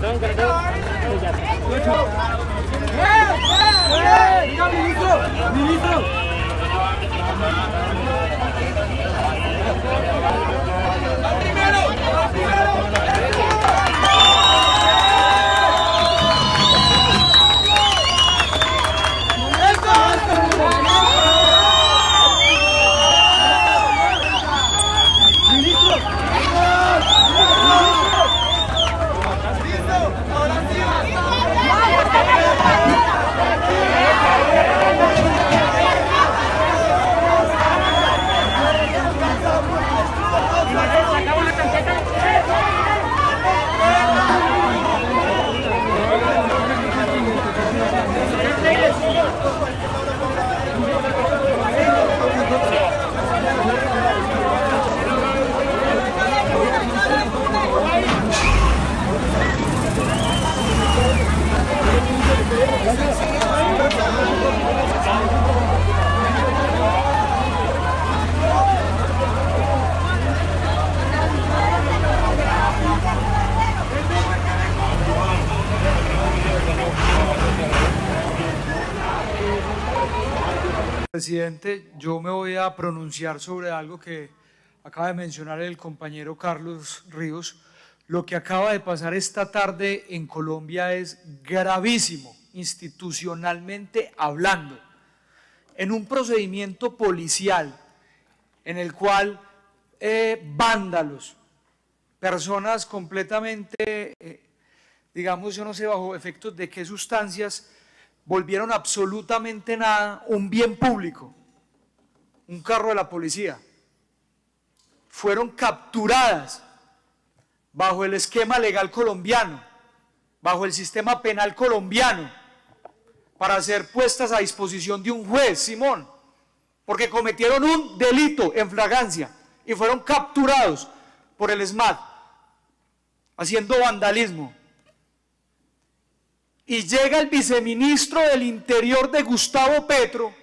Perdón, perdón. ¡Diga, ministro! ¡Ministro! ¡Ministro! Oh my god. Presidente, yo me voy a pronunciar sobre algo que acaba de mencionar el compañero Carlos Ríos. Lo que acaba de pasar esta tarde en Colombia es gravísimo, institucionalmente hablando. En un procedimiento policial en el cual eh, vándalos, personas completamente, eh, digamos, yo no sé bajo efectos de qué sustancias, volvieron absolutamente nada un bien público, un carro de la policía. Fueron capturadas bajo el esquema legal colombiano, bajo el sistema penal colombiano, para ser puestas a disposición de un juez, Simón, porque cometieron un delito en fragancia y fueron capturados por el SMAT, haciendo vandalismo y llega el viceministro del Interior de Gustavo Petro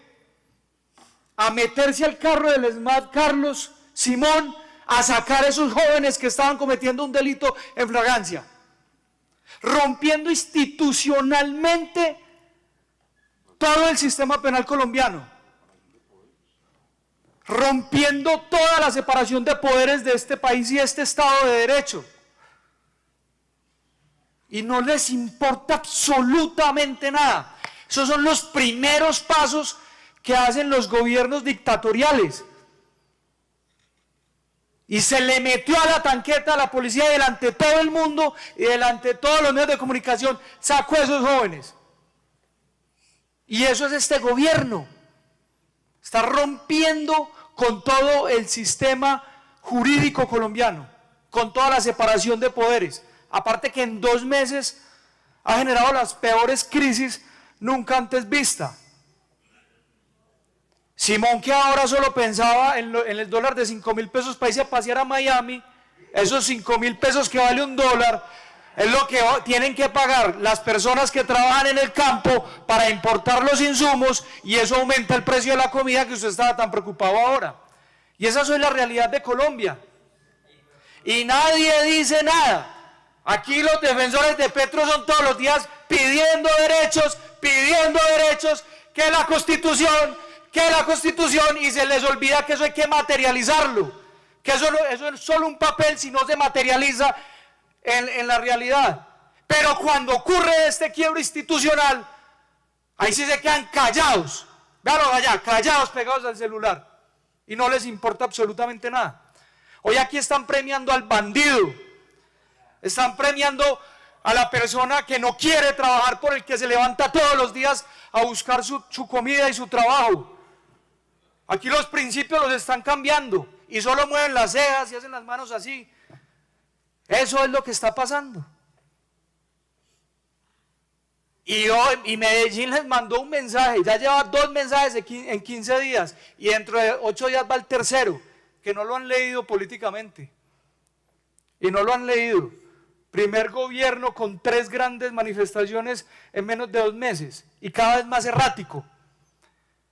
a meterse al carro del SMAT Carlos Simón a sacar a esos jóvenes que estaban cometiendo un delito en fragancia, rompiendo institucionalmente todo el sistema penal colombiano, rompiendo toda la separación de poderes de este país y este Estado de Derecho y no les importa absolutamente nada. Esos son los primeros pasos que hacen los gobiernos dictatoriales. Y se le metió a la tanqueta a la policía delante de todo el mundo y delante de todos los medios de comunicación, sacó a esos jóvenes. Y eso es este gobierno. Está rompiendo con todo el sistema jurídico colombiano, con toda la separación de poderes. Aparte que en dos meses ha generado las peores crisis nunca antes vista. Simón que ahora solo pensaba en, el dólar de 5 mil pesos para irse a pasear a Miami, esos 5 mil pesos que vale un dólar, es lo que tienen que pagar las personas que trabajan en el campo para importar los insumos y eso aumenta el precio de la comida que usted estaba tan preocupado ahora. Y esa es la realidad de Colombia. Y nadie dice nada. Aquí los defensores de Petro son todos los días pidiendo derechos, pidiendo derechos, que la constitución, que la constitución, y se les olvida que eso hay que materializarlo, que eso, eso es solo un papel si no se materializa en, la realidad. Pero cuando ocurre este quiebro institucional, ahí sí se quedan callados, véanlo allá, callados pegados al celular, y no les importa absolutamente nada. Hoy aquí están premiando al bandido, están premiando a la persona que no quiere trabajar por el que se levanta todos los días a buscar su, comida y su trabajo. Aquí los principios los están cambiando y solo mueven las cejas y hacen las manos así. Eso es lo que está pasando. Y, hoy, y Medellín les mandó un mensaje, ya lleva dos mensajes en 15 días y dentro de ocho días va el tercero, que no lo han leído políticamente. Y no lo han leído Primer gobierno con tres grandes manifestaciones en menos de dos meses y cada vez más errático.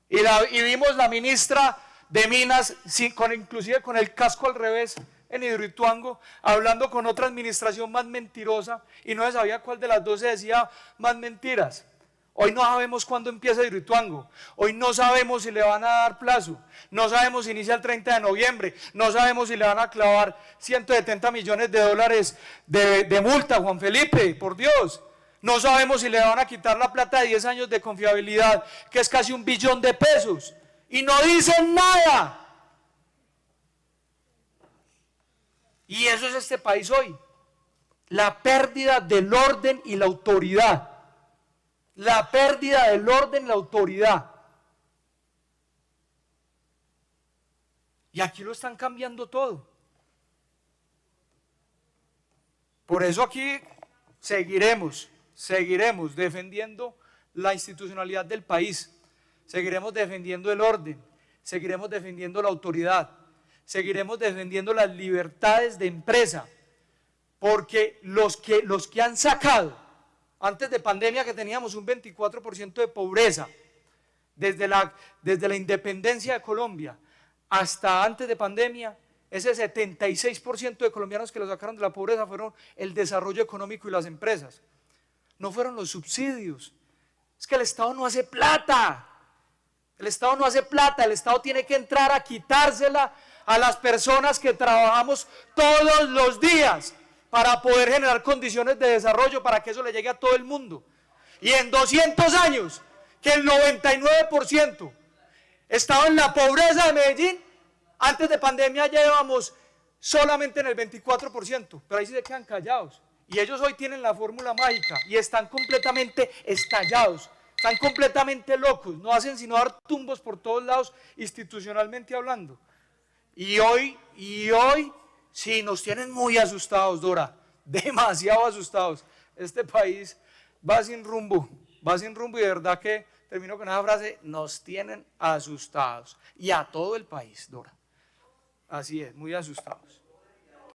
Y, vimos la ministra de Minas, con, inclusive con el casco al revés en Hidroituango, hablando con otra administración más mentirosa y no se sabía cuál de las dos se decía más mentiras. Hoy no sabemos cuándo empieza Hidroituango. Hoy no sabemos si le van a dar plazo. No sabemos si inicia el 30 de noviembre. No sabemos si le van a clavar 170 millones de dólares de, de multa, Juan Felipe, por Dios. No sabemos si le van a quitar la plata de 10 años de confiabilidad, que es casi un billón de pesos. Y no dicen nada. Y eso es este país hoy. La pérdida del orden y la autoridad la pérdida del orden, la autoridad. Y aquí lo están cambiando todo. Por eso aquí seguiremos, seguiremos defendiendo la institucionalidad del país, seguiremos defendiendo el orden, seguiremos defendiendo la autoridad, seguiremos defendiendo las libertades de empresa, porque los que, los que han sacado antes de pandemia que teníamos un 24% de pobreza, desde la, desde la independencia de Colombia hasta antes de pandemia, ese 76% de colombianos que lo sacaron de la pobreza fueron el desarrollo económico y las empresas. No fueron los subsidios. Es que el Estado no hace plata. El Estado no hace plata. El Estado tiene que entrar a quitársela a las personas que trabajamos todos los días para poder generar condiciones de desarrollo para que eso le llegue a todo el mundo. Y en 200 años, que el 99% estaba en la pobreza de Medellín, antes de pandemia llevamos solamente en el 24%, pero ahí sí se quedan callados. Y ellos hoy tienen la fórmula mágica y están completamente estallados, están completamente locos, no hacen sino dar tumbos por todos lados institucionalmente hablando. Y hoy, y hoy Sí, nos tienen muy asustados, Dora, demasiado asustados. Este país va sin rumbo, va sin rumbo y de verdad que, termino con esa frase, nos tienen asustados. Y a todo el país, Dora. Así es, muy asustados.